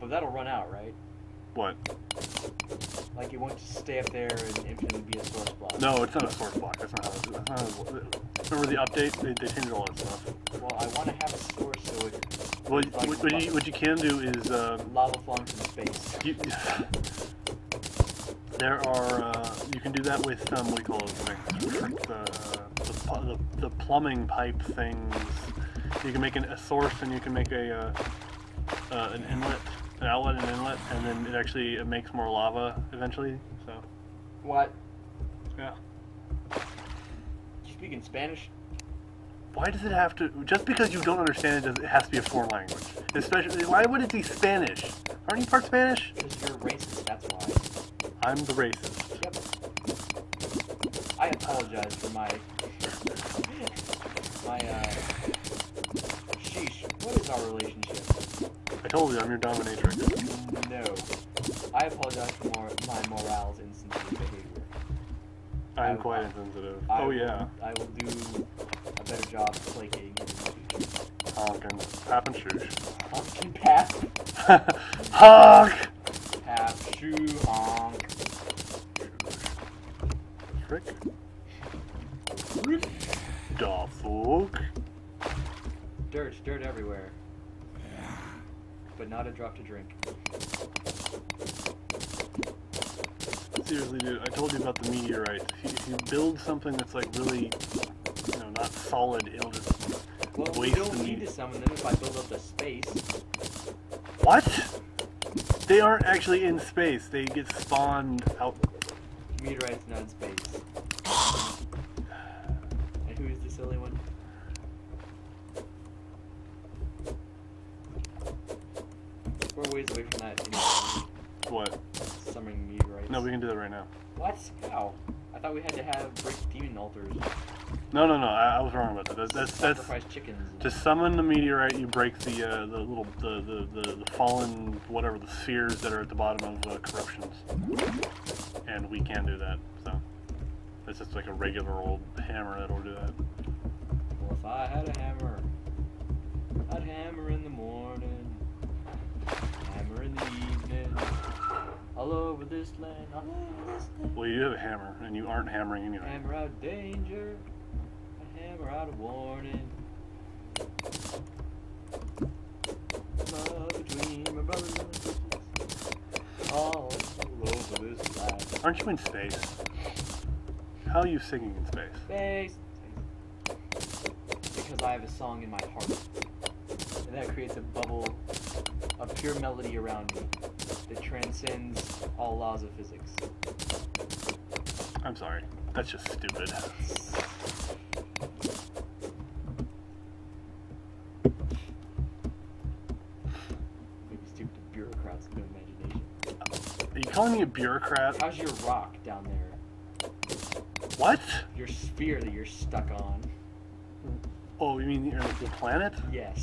But that'll run out, right? What? Like it won't just stay up there and infinitely be a source block. No, it's not a source block. That's not how. That's not how remember the update? They, they changed all that stuff. Well, I want to have a source so it Well, what, what, you, what you can do is um, lava falling from space. you, there are uh, you can do that with um, what do you call those things? The, the, the, the plumbing pipe things. You can make an, a source and you can make a uh, uh, an inlet, an outlet, and inlet, and then it actually it makes more lava eventually. So What? yeah. You speak in Spanish? Why does it have to? Just because you don't understand it, does it has to be a foreign language? Especially, why would it be Spanish? Aren't you part Spanish? Because you're racist, that's why. I'm the racist. Yep. I apologize for my my uh sheesh. What is our relationship? I told you I'm your dominatrix. No. I apologize for my morale's insensitive behavior. I'm I- quite insensitive. I Oh will- yeah, I will do a better job placating in the future. honking, pap and shoosh. Honkin' pap, Honk. But not a drop to drink. Seriously, dude, I told you about the meteorites. If you, if you build something that's like really, you know, not solid, it'll just Well, we waste don't the need meat. to summon them if I build up the space. What? They aren't actually in space. They get spawned out. Meteorites not in space. And who is the silly one? Ways away from that anyway. What? Summoning meteorites. No, we can do that right now. What? How? I thought we had to have break demon altars. No, no, no. I, I was wrong about that. That's that's, that's chickens. to summon the meteorite. You break the uh, the little the, the, the, the fallen whatever the spheres that are at the bottom of uh, corruptions, and we can do that. So it's just like a regular old hammer that'll do that. Well, if I had a hammer, I'd hammer in the morning, hammer in the evening, all over this land, all over this land. Well, you have a hammer, and you aren't hammering anyway. Hammer out of danger, I hammer out a warning. Love between my brothers and sisters, all over this land. Aren't you in space? How are you singing in space? Space. Because I have a song in my heart. And that creates a bubble of pure melody around me that transcends all laws of physics. I'm sorry. That's just stupid. Maybe stupid bureaucrats with no imagination. Are you calling me a bureaucrat? How's your rock down there? What? Your sphere that you're stuck on? Oh, you mean the, the planet? Yes.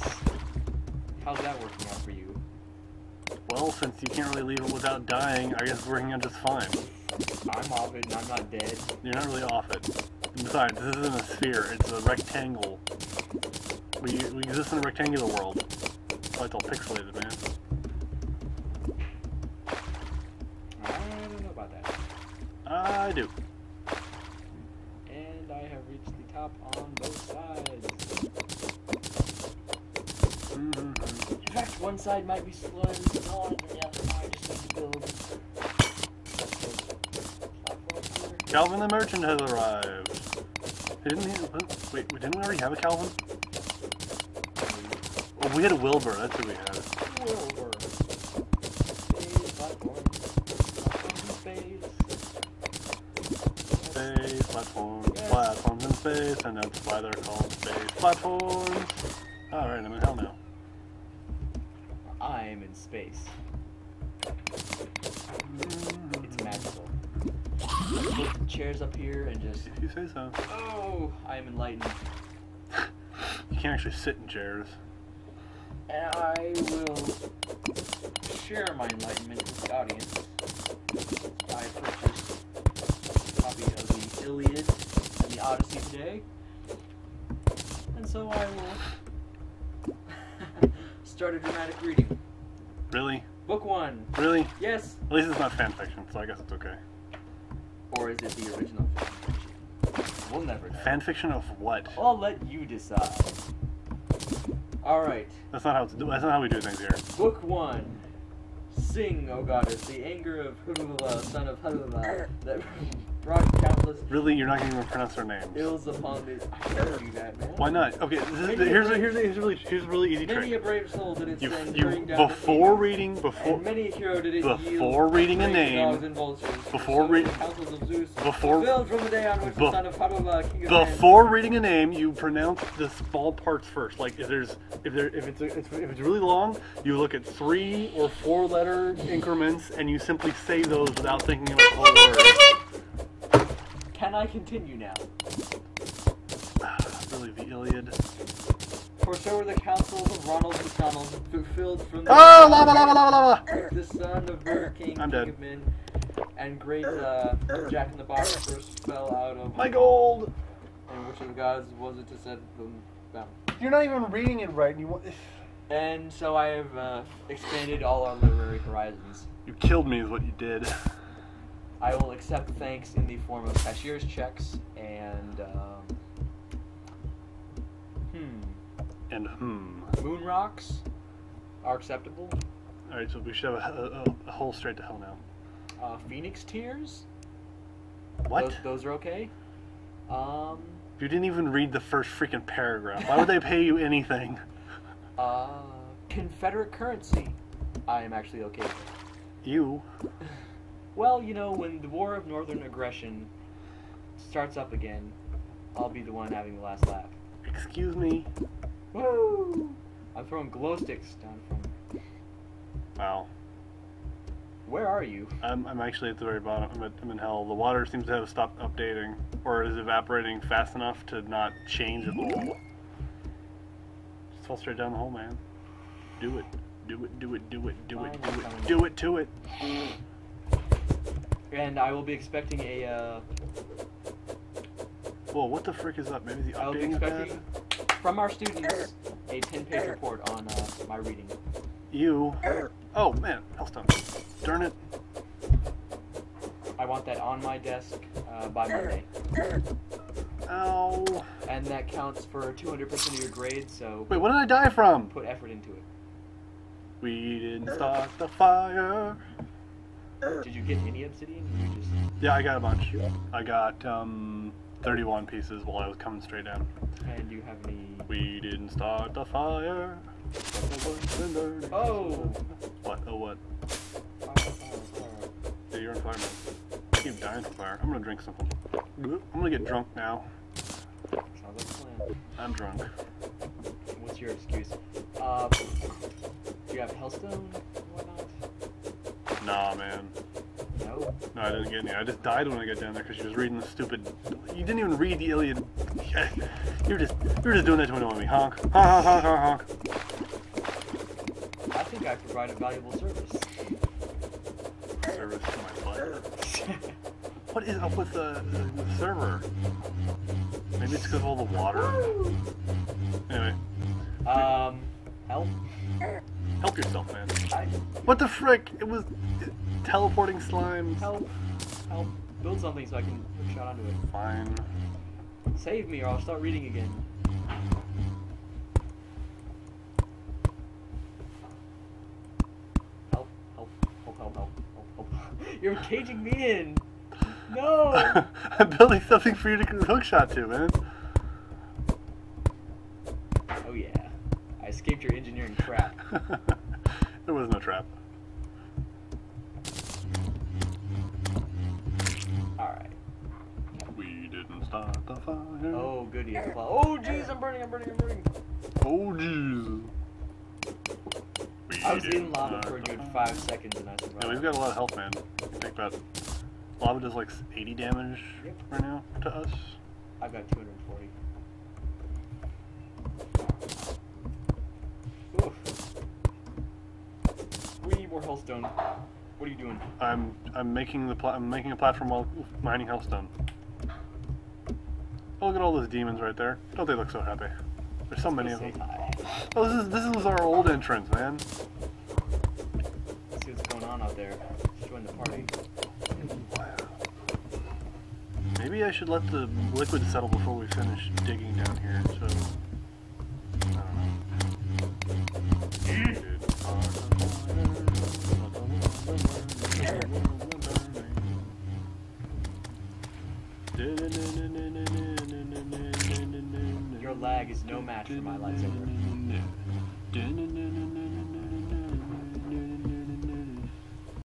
How's that working out for you? Well, since you can't really leave it without dying, I guess it's working out just fine. I'm off it and I'm not dead. You're not really off it. Besides, this isn't a sphere, it's a rectangle. We, we exist in a rectangular world. That's why it's all pixelated, man. I don't know about that. I do. And I have reached the top on both sides. hmm Fact, one side might be slower than on, and the other side just needs to build. Calvin the Merchant has arrived. Didn't he? Wait, didn't we already have a Calvin? Oh, we had a Wilbur. That's who we had. Wilbur. Space platform. Platform in space. Space platforms, platforms in space, and that's why they're called space platforms. All right, I'm in hell now. I am in space. It's magical. Put the chairs up here and just. If you say so. Oh, I am enlightened. You can't actually sit in chairs. And I will share my enlightenment with the audience. I purchased a copy of the Iliad and the Odyssey today. And so I will start a dramatic reading. Really? Book one. Really? Yes. At least it's not fan fiction, so I guess it's okay. Or is it the original fanfiction? We'll never know. Fan fiction of what? I'll let you decide. Alright. That's not how it's, that's not how we do things here. Book one. Sing, O goddess, the anger of Hulula, son of Hulula, that brought countless Really, you're not going to even pronounce their names. ills upon the. I can't do that, man. Why not? Okay, this is, here's a, here's a, here's a really here's a really easy Many a trick. brave soul did it You send you down before reading before many a hero did it before reading a name- dogs and vultures, before so re- the counsels of Zeus before- from the day on which the son of Hadula, uh, king of before reading a name, you pronounce the small parts first. Like if there's if there if it's, if it's really long, you look at three or four letter increments and you simply say those without thinking about the whole word. Can I continue now? really, the Iliad. For so were the counsels of Ronald McDonald fulfilled from the Oh, lava, lava, lava, lava! the son of Burger King, I'm dead. of men, and great uh, Jack in the Box first fell out of My gold. and which of the gods was it to set them down? You're not even reading it right. And you want. And so I have uh, expanded all our literary horizons. You killed me, is what you did. I will accept thanks in the form of cashier's checks and um, hmm, And hmm. moon rocks are acceptable. All right, so we should have a, a, a hole straight to hell now. Uh, phoenix tears. What? Those, those are okay. Um, You didn't even read the first freaking paragraph. Why would they pay you anything? uh, Confederate currency. I am actually okay. You. Well, you know, when the War of Northern Aggression starts up again, I'll be the one having the last laugh. Excuse me. Woo! I'm throwing glow sticks down from. Wow. Where are you? I'm, I'm actually at the very bottom. I'm, at, I'm in hell. The water seems to have stopped updating, or is evaporating fast enough to not change at all. Just fall straight down the hole, man. Do it. Do it. Do it. Do it. Do it. Do it. Do it to it. And I will be expecting a. Uh, Whoa, what the frick is up? Maybe the I will be updating expecting from our students a 10-page report on uh, my reading. You. Oh man, Hellstone. Darn it. I want that on my desk uh, by Monday, Ow. and that counts for 200% of your grade. So Wait, what did I die from? put effort into it. We didn't start the fire. Did you get any obsidian? Or you just Yeah, I got a bunch. I got um 31 pieces while I was coming straight down. and do you have any? We didn't start the fire. Oh. What? Oh what? Fire, fire, fire. Yeah, you're on fire, man. I keep dying from fire. I'm gonna drink something. I'm gonna get drunk now. Sounds like a plan. I'm drunk. What's your excuse? Uh, do you have Hellstone? Nah, man. No. No, I didn't get any. I just died when I got down there because she was reading the stupid. You didn't even read the Iliad. You're just you're just doing that to annoy me. Honk. Honk honk honk honk honk. I think I provide a valuable service. Service to my butt. What is up with the, the, the server? Maybe it's because of all the water. Anyway, um, help. help yourself, man. What the frick? It was teleporting slimes. help. Help. Build something so I can shot onto it. Fine. Save me or I'll start reading again. Help, help, help, help, help, help, help. You're caging me in! No! I'm building something for you to hookshot to, man. Oh yeah. I escaped your engineering crap. there was no trap. Alright. We didn't start the fire. Oh goody. Oh jeez, I'm burning, I'm burning, I'm burning. Oh, jeez. We I was in lava for a good five seconds and I survived. Yeah, we've got a lot of health, man. I think about lava does like 80 damage Yep. right now to us. I've got 240. More hellstone. What are you doing? I'm I'm making the I'm making a platform while mining hellstone. Oh, look at all those demons right there. Don't they look so happy? There's so many of them. hi. Oh, this is this is our old entrance, man. Let's see what's going on out there. Join the party. Wow. Maybe I should let the liquid settle before we finish digging down here. So. No match for my lightsaber.